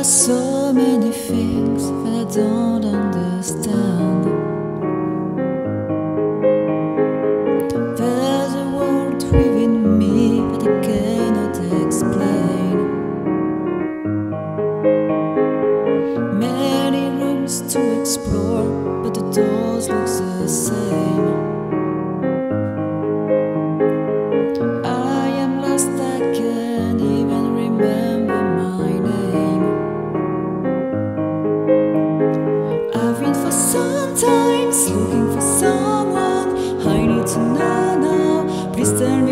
are so many things that I don't understand. There's a world within me that I cannot explain. Many rooms to explore, but the doors look the same. times looking for someone I need to know now. Please tell me.